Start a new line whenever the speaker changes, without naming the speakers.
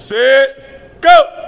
Sit. go.